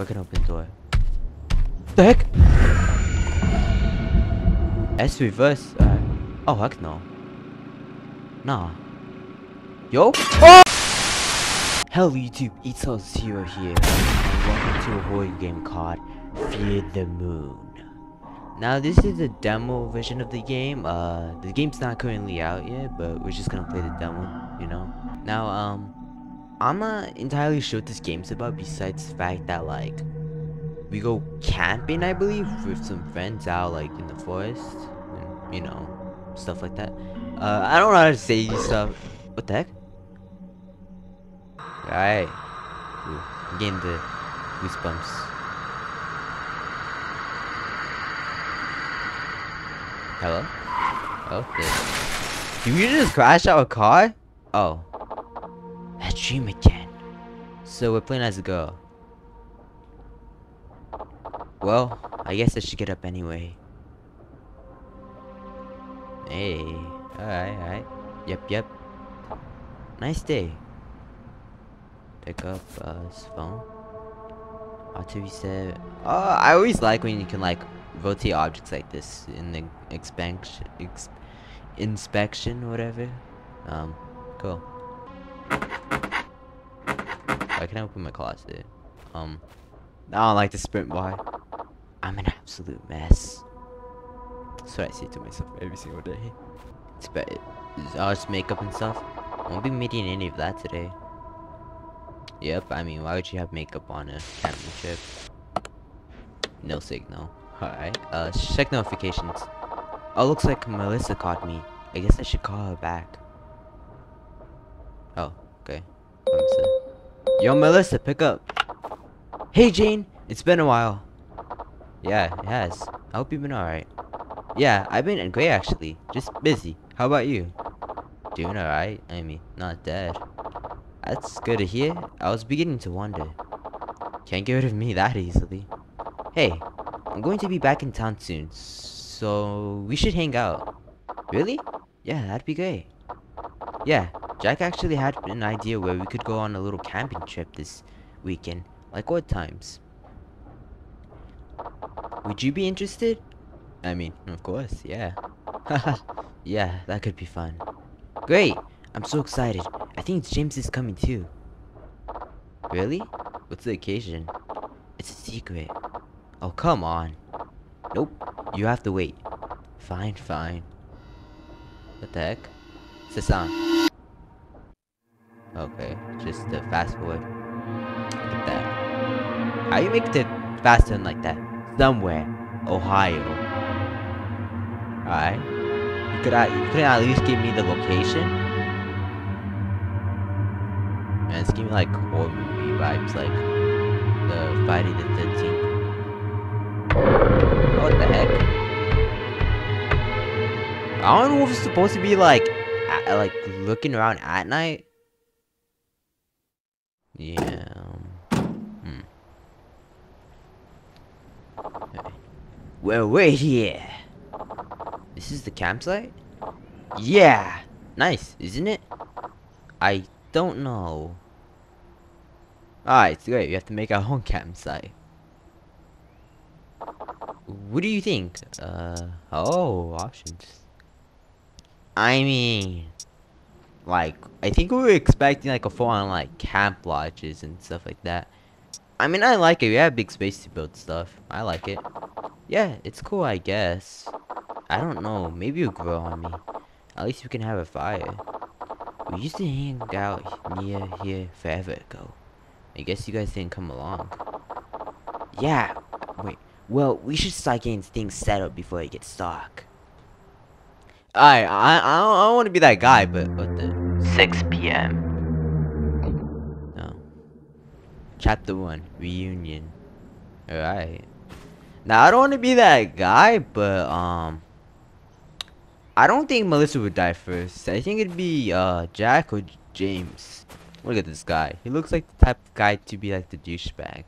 I can open the door. The heck? S reverse. Uh, oh heck no. Nah. Yo. Oh! Hello YouTube, it's Hero here, and welcome to a horror game called Fear the Moon. Now this is a demo version of the game. Uh, the game's not currently out yet, but we're just gonna play the demo, you know. Now, um, I'm not entirely sure what this game's about besides the fact that like we go camping, I believe, with some friends out like in the forest, and, you know, stuff like that. Uh, I don't know how to say stuff. What the heck? Alright. I'm getting the goosebumps. Hello? Okay. Did we just crash our car? Oh. Dream again. So we're playing as a girl. Well, I guess I should get up anyway. Hey. Alright, alright. Yep, yep. Nice day. Pick up uh, his phone. Auto reset. Oh, I always like when you can like rotate objects like this in the expansion, ex inspection, whatever. Um, cool. I can open my closet. Um, I don't like to sprint bar. I'm an absolute mess. That's what I say to myself every single day. It's better. All just makeup and stuff. I won't be meeting any of that today. Yep, I mean, why would you have makeup on a camera trip? No signal. Alright, uh, check notifications. Oh, looks like Melissa called me. I guess I should call her back. Oh, okay. Yo, Melissa, pick up. Hey, Jane. It's been a while. Yeah, it has. I hope you've been alright. Yeah, I've been great actually. Just busy. How about you? Doing alright. I mean, not dead. That's good to hear. I was beginning to wonder. Can't get rid of me that easily. Hey, I'm going to be back in town soon, so we should hang out. Really? Yeah, that'd be great. Yeah, Jack actually had an idea where we could go on a little camping trip this weekend. Like what times? Would you be interested? I mean, of course, yeah. yeah, that could be fun. Great! I'm so excited. I think James is coming too. Really? What's the occasion? It's a secret. Oh, come on. Nope. You have to wait. Fine, fine. What the heck? Sasan. Okay, just uh, fast forward. Look at that. How you make it faster than like that? Somewhere. Ohio. Alright. You could, at, you could at least give me the location? Man, it's giving me like horror movie vibes, like the Friday the 13th. What the heck? I don't know if it's supposed to be like, at, like looking around at night. Yeah. Um, hmm. Well, we're here. This is the campsite? Yeah! Nice, isn't it? I don't know. Alright, it's great. We have to make our own campsite. What do you think? Uh, oh, options. I mean, like, I think we were expecting like a full on like camp lodges and stuff like that. I mean, I like it. We have big space to build stuff. I like it. Yeah, it's cool, I guess. I don't know. Maybe it'll grow on me. At least we can have a fire. We used to hang out near here forever ago. I guess you guys didn't come along. Yeah. Wait. Well, we should start getting things set up before it gets dark. Alright, I, I don't, don't want to be that guy, but what the... 6 p.m. No. Chapter 1, Reunion. Alright. Now, I don't want to be that guy, but, um... I don't think Melissa would die first. I think it'd be, uh, Jack or James. Look at this guy. He looks like the type of guy to be like the douchebag.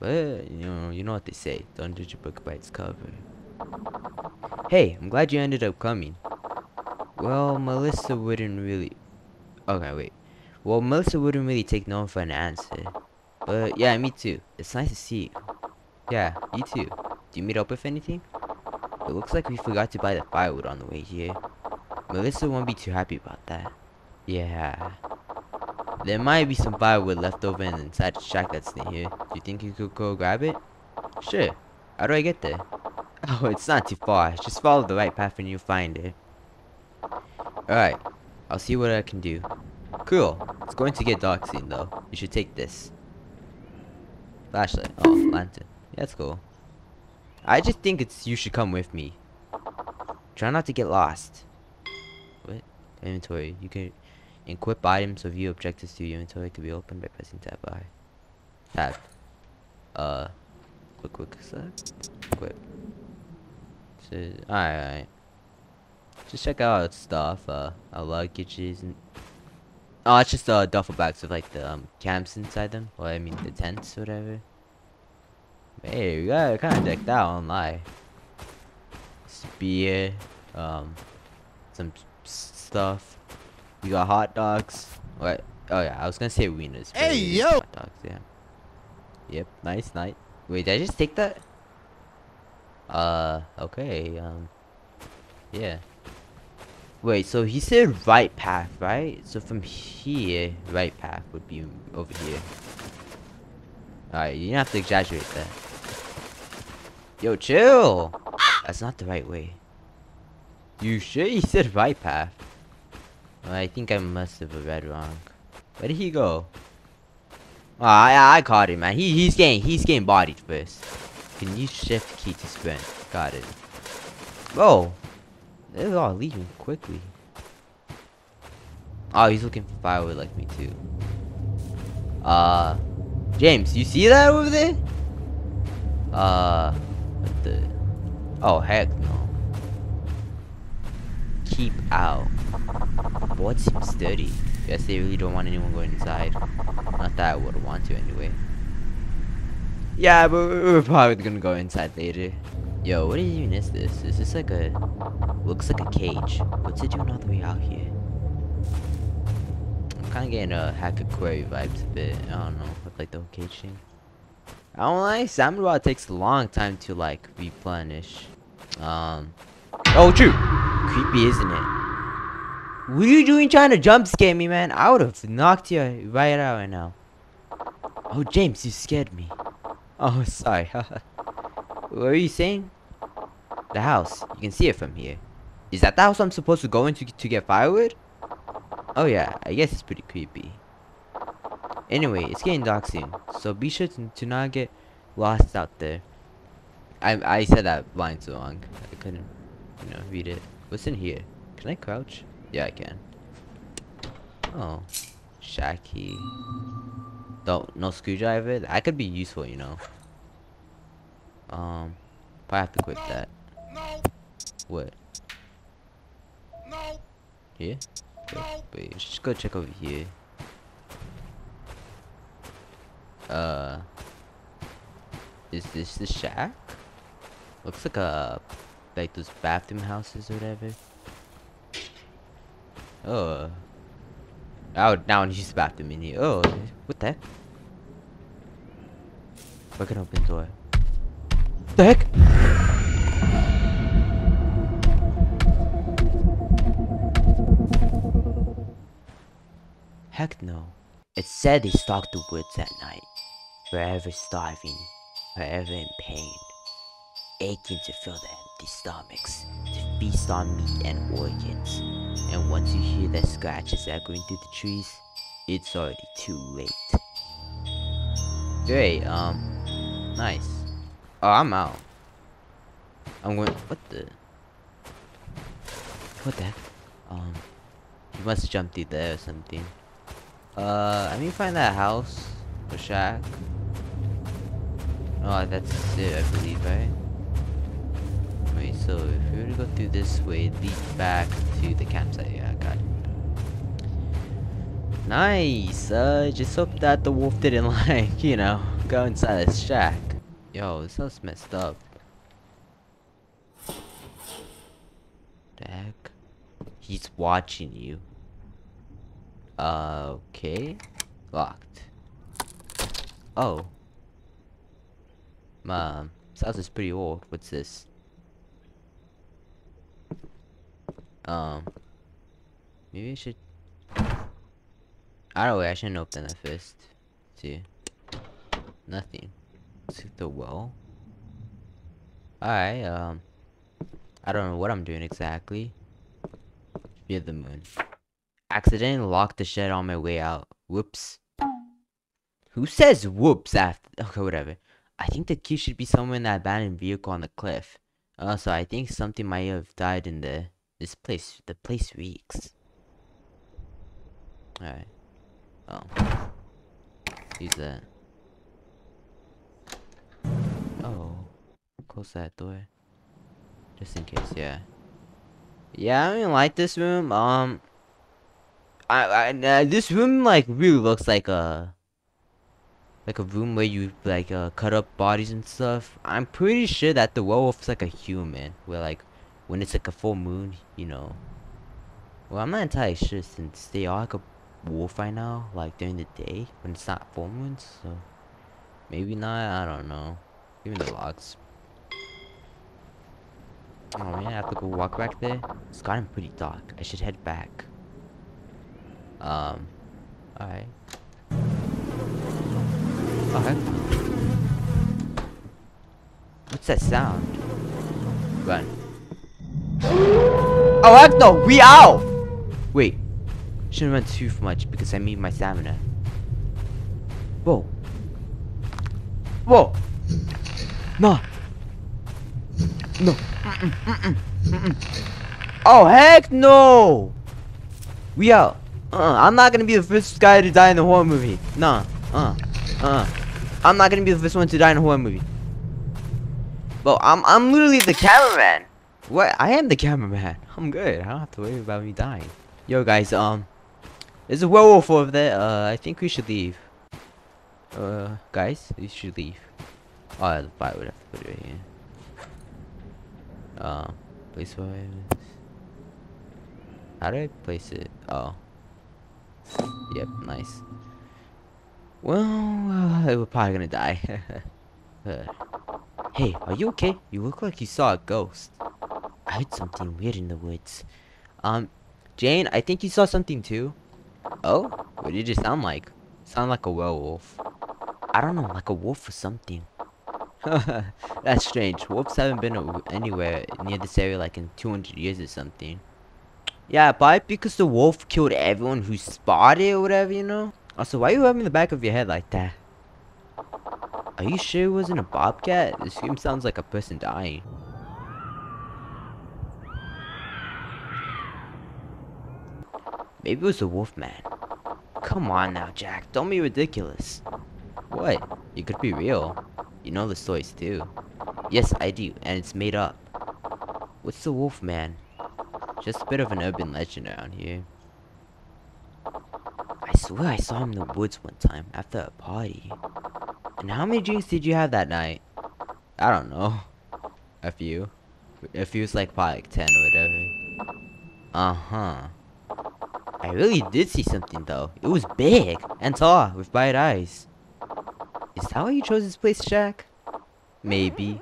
But, you know, you know what they say. Don't judge a book by its cover. Hey, I'm glad you ended up coming. Well, Melissa wouldn't really... Okay, wait. Well, Melissa wouldn't really take no for an answer. But yeah, me too. It's nice to see you. Yeah, you too. Do you meet up with anything? It looks like we forgot to buy the firewood on the way here. Melissa won't be too happy about that. Yeah. There might be some firewood left over inside the shack that's near here. Do you think you could go grab it? Sure. How do I get there? Oh, it's not too far. Just follow the right path and you'll find it. Alright. I'll see what I can do. Cool. It's going to get dark soon though. You should take this. Flashlight. Oh, lantern. Yeah, that's cool. I just think it's you should come with me. Try not to get lost. What? Inventory. You can equip items or view objectives to your inventory to be opened by pressing tab I. Tab. Uh quick quick select. Equip. So alright. Just check out our stuff, uh our luggages and Oh, it's just uh, duffel bags with like the um, camps inside them. Well, I mean the tents, whatever. Hey, we got kind of decked out, on lie. Spear, um, some stuff. We got hot dogs. What? Oh yeah, I was gonna say wieners. Hey, yo! Hot dogs, yeah. Yep, nice night. Wait, did I just take that? Uh, okay, um, yeah. Wait, so he said right path, right? So from here, right path would be over here. Alright, you don't have to exaggerate that. Yo, chill! That's not the right way. You sure he said right path? Well, I think I must have read wrong. Where did he go? Oh, I, I caught him, man. He, he's getting, he's getting bodied first. Can you shift key to sprint? Got it. Whoa! They're all leaving quickly. Oh, he's looking for firewood like me too. Uh, James, you see that over there? Uh, what the? Oh heck no. Keep out. Board seems dirty. Guess they really don't want anyone going inside. Not that I would want to anyway. Yeah, but we're probably gonna go inside later. Yo, what even is this? Is this like a... Looks like a cage. What's it doing all the way out here? I'm kinda getting a Hack Aquari vibes a bit. I don't know, with like the whole cage thing. I don't like Salmon Rod takes a long time to like replenish. Um... Oh, true! Creepy, isn't it? What are you doing trying to jump scare me, man? I would have knocked you right out right now. Oh, James, you scared me. Oh, sorry. what were you saying? The house. You can see it from here. Is that the house I'm supposed to go into to get firewood? Oh yeah, I guess it's pretty creepy. Anyway, it's getting dark soon, so be sure to, to not get lost out there. I I said that line so long. I couldn't, you know, read it. What's in here? Can I crouch? Yeah, I can. Oh, shack Don't no screwdriver. That could be useful, you know. Um, probably have to quit that. No, What? no, Here? Wait, wait, let's just go check over here. Uh, is this the shack? Looks like a like those bathroom houses or whatever. Oh, oh, now the bathroom in here. Oh, what the heck? Look at open door. The heck? Heck no. It's said they stalk the woods at night, forever starving, forever in pain, aching to fill their empty stomachs, to feast on meat and organs. And once you hear their scratches echoing through the trees, it's already too late. Great, um, nice. Oh, I'm out. I'm going. What the? What the? heck? Um, you must jumped through there or something. Uh, I mean, find that house or shack. Oh, that's it, I believe, right? So if we were to go through this way, it leads back to the campsite. Yeah, got it. Nice. Uh, just hope that the wolf didn't like, you know, go inside this shack. Yo, this house messed up. The heck? He's watching you. Uh, okay. Locked. Oh. Um, this house is pretty old. What's this? Um, maybe I should. I don't know. I shouldn't open that first. Let's see, nothing. Let's hit the well. Alright. Um, I don't know what I'm doing exactly. Via the moon. Accidentally locked the shed on my way out. Whoops. Who says whoops after? Okay, whatever. I think the key should be somewhere in that abandoned vehicle on the cliff. Also, I think something might have died in the this place. The place reeks. Alright. Oh. Use that. Oh. Close that door. Just in case, yeah. Yeah, I don't even like this room. Um, I, I uh, this room like really looks like a like a room where you like uh, cut up bodies and stuff. I'm pretty sure that the werewolf's like a human, where like when it's like a full moon, you know. Well, I'm not entirely sure since they are like a wolf right now, like during the day when it's not full moon, so maybe not. I don't know. Even the logs. Oh man, I have to go walk back there. It's gotten pretty dark. I should head back. Um, alright. Okay. What's that sound? Run. Oh heck no! We out! Wait. Shouldn't run too much because I need my stamina. Whoa. Whoa! No! No. Mm -mm, mm oh, heck no! We out. Uh, I'm not gonna be the first guy to die in the horror movie. Nah. Uh. Uh. I'm not gonna be the first one to die in a horror movie. Well, I'm I'm literally the cameraman. What? I am the cameraman. I'm good. I don't have to worry about me dying. Yo, guys. Um, there's a werewolf over there. Uh, I think we should leave. Uh, guys, we should leave. Oh, the fire would have to put it right here. Uh, place wise. How do I place it? Oh. Yep, nice. Well, uh, we're probably gonna die. uh, hey, are you okay? You look like you saw a ghost. I heard something weird in the woods. Um, Jane, I think you saw something too. Oh? What did it sound like? Sound like a werewolf. I don't know, like a wolf or something. That's strange. Wolves haven't been anywhere near this area like in 200 years or something. Yeah, probably because the wolf killed everyone who spotted or whatever, you know? Also, why are you rubbing the back of your head like that? Are you sure it wasn't a bobcat? This scream sounds like a person dying. Maybe it was a wolf man. Come on now, Jack. Don't be ridiculous. What? It could be real. You know the stories too. Yes, I do, and it's made up. What's the wolf man? Just a bit of an urban legend around here. I swear I saw him in the woods one time after a party. And how many drinks did you have that night? I don't know. A few. A few's like probably like 10 or whatever. Uh-huh. I really did see something though. It was big and tall with bright eyes. Is that why you chose this place, Jack? Maybe.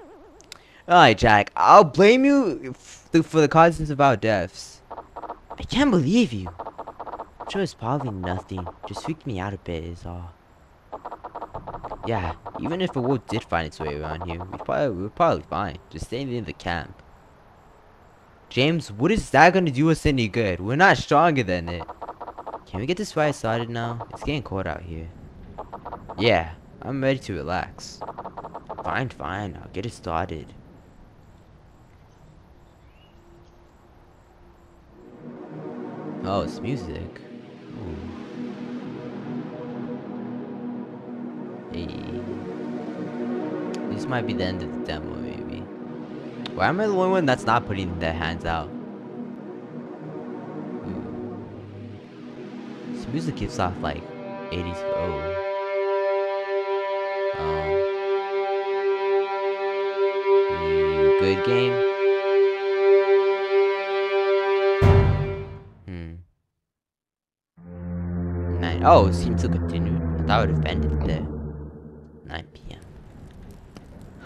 Alright, Jack. I'll blame you for the causes of our deaths. I can't believe you. I'm sure it's probably nothing. Just freaked me out a bit is all. Yeah, even if a wolf did find its way around here, we'd probably, we'd probably fine. Just staying in the camp. James, what is that gonna do us any good? We're not stronger than it. Can we get this fire started now? It's getting cold out here. Yeah, I'm ready to relax. Fine, fine. I'll get it started. Oh, it's music. This might be the end of the demo, maybe. Why am I the only one that's not putting their hands out? Ooh. This music gives off like 80s. Oh. good game. Hmm. Oh, it seems to continue. I thought it would have ended there.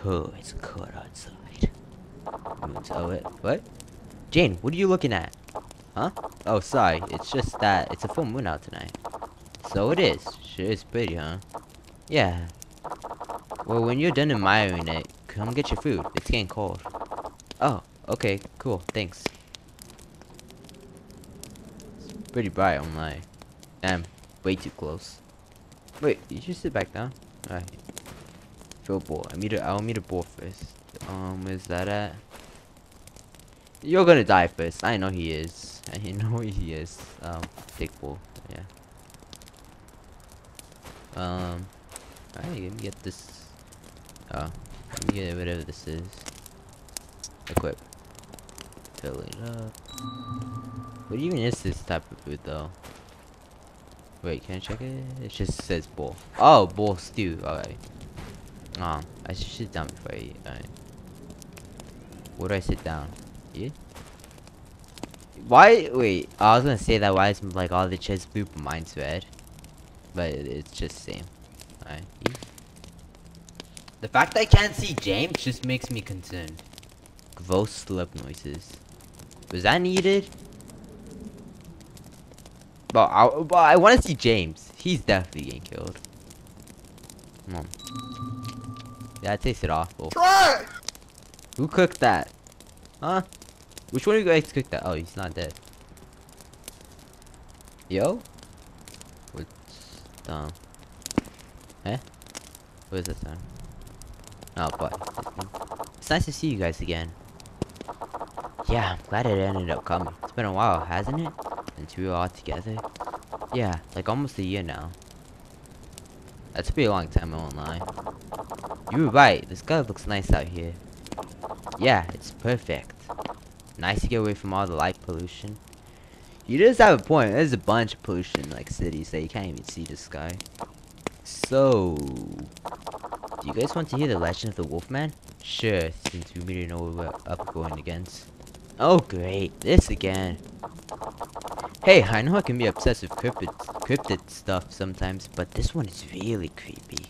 Oh, it's cold outside. Oh, it. What? Jane, what are you looking at? Huh? Oh, sorry. It's just that it's a full moon out tonight. So it is. Sure is pretty, huh? Yeah. Well, when you're done admiring it, come get your food. It's getting cold. Oh, okay. Cool. Thanks. It's pretty bright, I'm. Damn. Way too close. Wait, you should sit back down. Alright. Fill bowl. I need a I'll meet a bowl first. Um, where's that at? You're gonna die first. I know he is. I know he is. Um, big bull. Yeah. Um. Alright, let me get this. Oh, let me get whatever this is. Equip. Fill it up. What even is this type of food though? Wait, can I check it? It just says bowl. Oh, bowl stew. Alright. Oh, I should sit down before I eat. Alright. Where do I sit down? Yeah. Why? Wait, I was gonna say that why is like all the chairs blue but mine's red, but it's just same. Alright. The fact that I can't see James just makes me concerned. Gross slip noises. Was that needed? But I, but I want to see James. He's definitely getting killed. Come on. That tasted awful. Try! Who cooked that? Huh? Which one of you guys cooked that? Oh, he's not dead. Yo? What's um? Eh? What is this sound? Oh, but it's nice to see you guys again. Yeah, I'm glad it ended up coming. It's been a while, hasn't it? Since we were all together. Yeah, like almost a year now. That's a pretty long time, I won't lie. You were right. This guy looks nice out here. Yeah, it's perfect. Nice to get away from all the light pollution. He does have a point. There's a bunch of pollution in like cities that you can't even see the sky. So, do you guys want to hear the legend of the Wolfman? Sure, since we really know what we're up going against. Oh great, this again. Hey, I know I can be obsessed with cryptid, cryptid stuff sometimes, but this one is really creepy.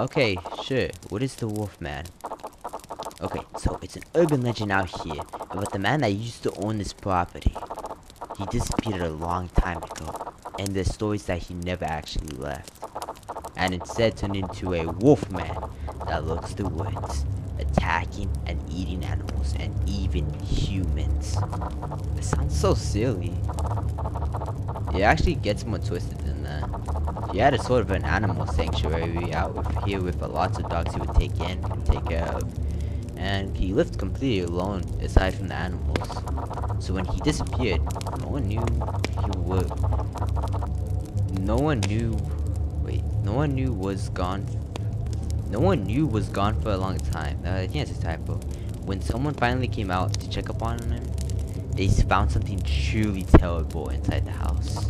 Okay, sure. What is the Wolfman? Okay, so it's an urban legend out here about the man that used to own this property. He disappeared a long time ago, and there's stories that he never actually left. And instead turned into a wolfman that looks the woods, attacking and eating animals and even humans. It sounds so silly. It actually gets more twisted He had a sort of an animal sanctuary out with, here with lots of dogs he would take in and take care of and he lived completely alone aside from the animals. So when he disappeared, no one knew he would. No one knew. Wait, no one knew was gone. No one knew was gone for a long time. Uh, I think it's a typo. When someone finally came out to check up on him, they found something truly terrible inside the house.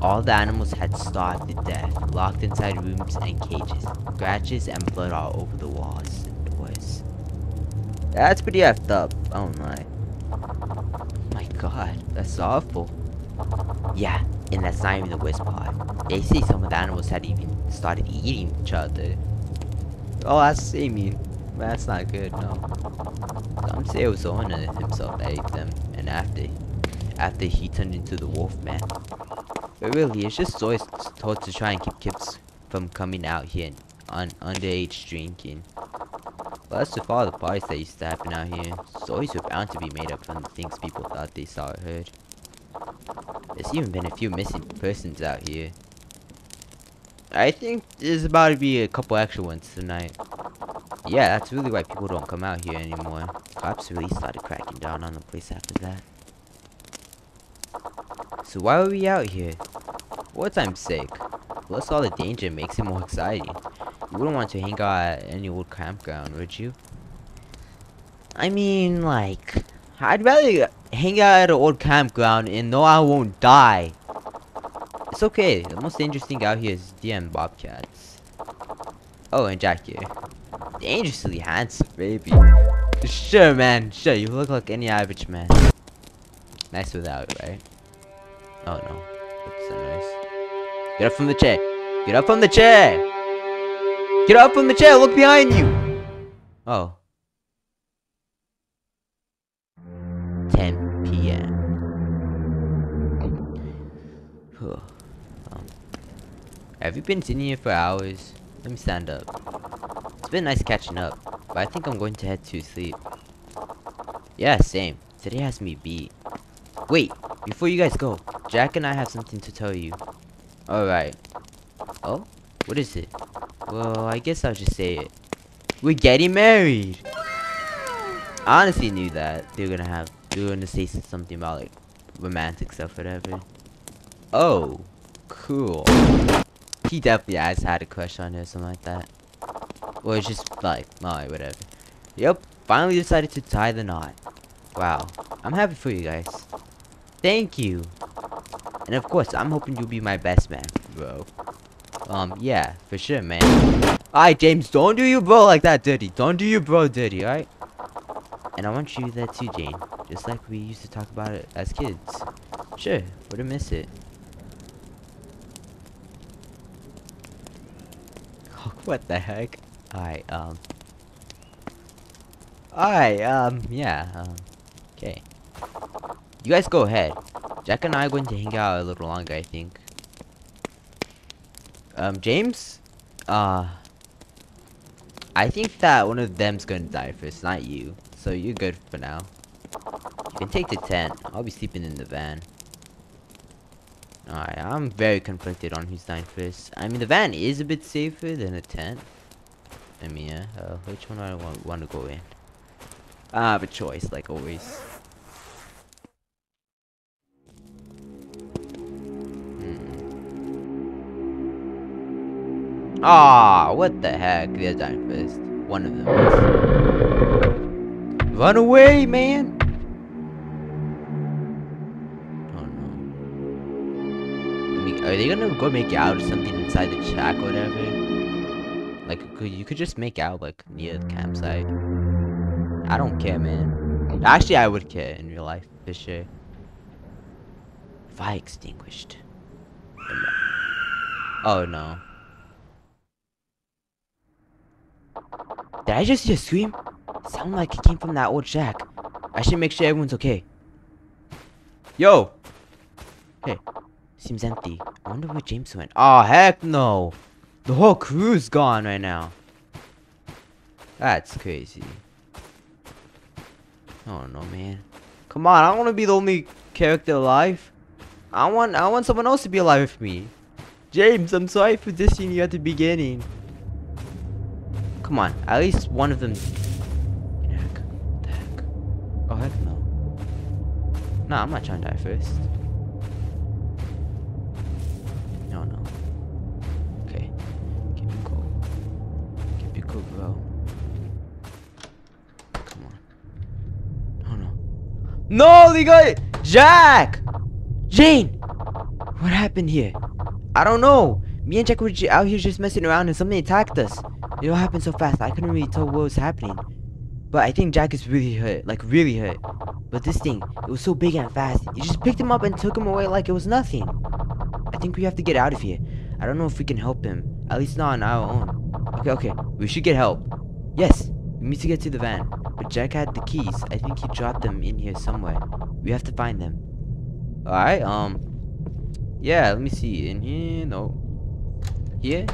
All the animals had starved to death, locked inside rooms and cages, scratches and blood all over the walls and doors. That's pretty effed up. Oh my. My god, that's awful. Yeah, and that's not even the worst part. They say some of the animals had even started eating each other. Oh, that's I mean, that's not good, no. Some say it was the owner himself that ate them, after, after he turned into the wolf man. But really, it's just always told to try and keep kids from coming out here and un underage drinking. Plus, with all the parties that used to happen out here, stories were bound to be made up from the things people thought they saw or heard. There's even been a few missing persons out here. I think there's about to be a couple extra ones tonight. Yeah, that's really why people don't come out here anymore. Cops really started cracking down on the place after that. So why are we out here? For time's sake. Plus all the danger makes it more exciting. You wouldn't want to hang out at any old campground, would you? I mean, like, I'd rather hang out at an old campground and know I won't die. It's okay. The most dangerous thing out here is DM bobcats. Oh, and Jack here. Dangerously handsome, baby. Sure, man. Sure, you look like any average man. Nice without, right? Oh, no. That's so nice. Get up from the chair. Get up from the chair. Get up from the chair. Look behind you. Oh. 10 p.m. Um, have you been sitting here for hours? Let me stand up. It's been nice catching up, but I think I'm going to head to sleep. Yeah, same. Today has me beat. Wait, before you guys go, Jack and I have something to tell you. Alright. Oh? What is it? Well, I guess I'll just say it. We're getting married! I honestly knew that they were gonna have, they were gonna say something about like romantic stuff, whatever. Oh, cool. He definitely has had a crush on her, or something like that. Or it's just like, alright, whatever. Yep, finally decided to tie the knot. Wow, I'm happy for you guys. Thank you. And of course, I'm hoping you'll be my best man, bro. Um, yeah, for sure, man. Alright, James, don't do your bro like that, dirty. Don't do your bro dirty, alright? And I want you that too, Jane. Just like we used to talk about it as kids. Sure, wouldn't miss it. what the heck? Alright, um... Alright, um, yeah, um... Okay. You guys go ahead. Jack and I are going to hang out a little longer, I think. Um, James? Uh... I think that one of them's gonna die first, not you. So you're good for now. You can take the tent. I'll be sleeping in the van. Alright, I'm very conflicted on who's dying first. I mean, the van is a bit safer than a tent. I mean, uh, which one do I want, want to go in? I have a choice, like always. Hmm. Ah, what the heck? They're dying first. One of them is. Run away, man! Are they gonna go make out or something inside the shack or whatever? Like, you could just make out, like, near the campsite. I don't care, man. Actually, I would care in real life, for sure. Fire extinguished. Oh, no. Did I just hear a scream? Sound like it came from that old shack. I should make sure everyone's okay. Yo! Hey, Seems empty. I wonder where James went. Oh, heck no. The whole crew's gone right now. That's crazy. Oh no, man. Come on, I don't want to be the only character alive. I want I want someone else to be alive with me. James, I'm sorry for dissing you at the beginning. Come on, at least one of them. Heck, the heck? Oh heck no. Nah, I'm not trying to die first. No, they got it! Jack! Jane! What happened here? I don't know. Me and Jack were out here just messing around and something attacked us. It all happened so fast, I couldn't really tell what was happening. But I think Jack is really hurt, like really hurt. But this thing, it was so big and fast. You just picked him up and took him away like it was nothing. I think we have to get out of here. I don't know if we can help him. At least not on our own. Okay, okay. We should get help. Yes, we need to get to the van. Jack had the keys. I think he dropped them in here somewhere. We have to find them. Alright, um... Yeah, let me see. In here? No. Here?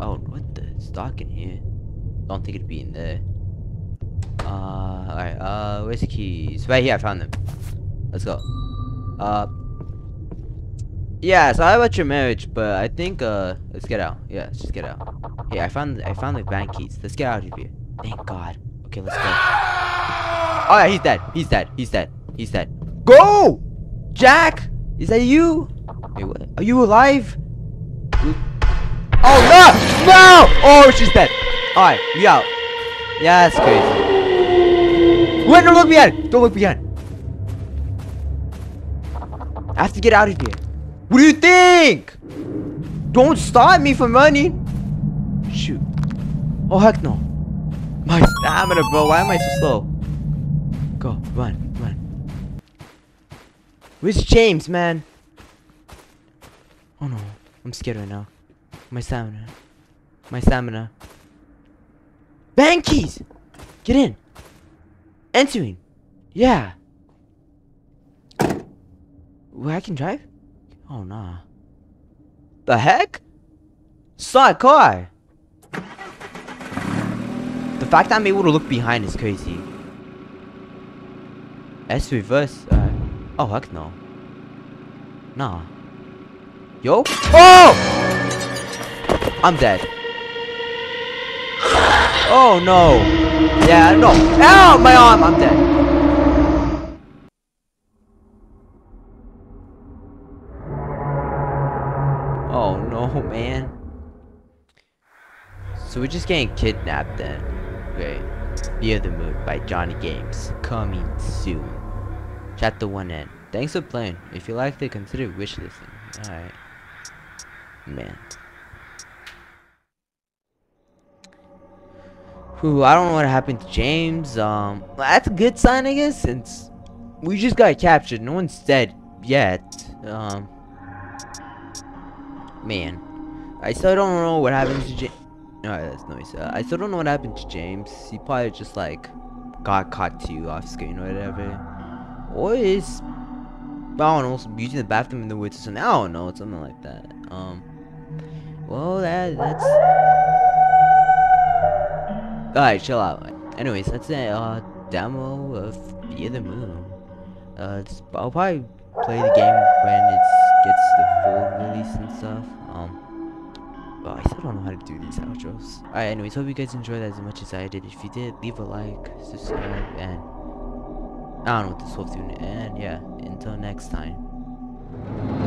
Oh, what the? It's dark in here. Don't think it'd be in there. Uh, alright, uh, where's the keys? Right here, I found them. Let's go. Uh... Yeah, so I about your marriage, but I think, uh, let's get out. Yeah, let's just get out. Hey, I found, I found the van keys. Let's get out of here. Thank God. Okay, let's go. Oh yeah, he's dead. He's dead. He's dead. He's dead. Go! Jack! Is that you? Wait, what? Are you alive? Oh no! No! Oh, she's dead. Alright, we out. Yeah, that's crazy. Wait, don't look behind! Don't look behind. I have to get out of here. What do you think? Don't stop me from running. Shoot. Oh, heck no. My stamina, bro. Why am I so slow? Go, run, run. Where's James, man? Oh no, I'm scared right now. My stamina. My stamina. Bank keys! Get in! Entering! Yeah! Where I can drive? Oh, nah. The heck? Slot car! Fact I'm able to look behind is crazy. S reverse. Uh, oh, heck no. Nah. Yo? Oh! I'm dead. Oh no. Yeah, no. Ow, my arm. I'm dead. Oh no, man. So we're just getting kidnapped then. Great. Fear the Moon by Johnny Games. Coming soon. Chapter 1 end. Thanks for playing. If you liked it, consider wishlisting. Alright. Man. Whew, I don't know what happened to James. Um, that's a good sign, I guess, since we just got captured. No one's dead yet. Um, man, I still don't know what happened to James. Alright, that's nice. Uh, I still don't know what happened to James. He probably just like got caught too off screen or whatever. Or is I don't know, using the bathroom in the woods or something. I don't know, something like that. Um, well, that that's. Alright, chill out. Anyways, that's a uh, demo of Fear the Moon. Uh, I'll probably play the game when it gets the full release and stuff. Um, but I still don't know how to do these outros. Alright, anyways, hope you guys enjoyed that as much as I did. If you did, leave a like, subscribe, and I don't know what this whole thing. And yeah, until next time.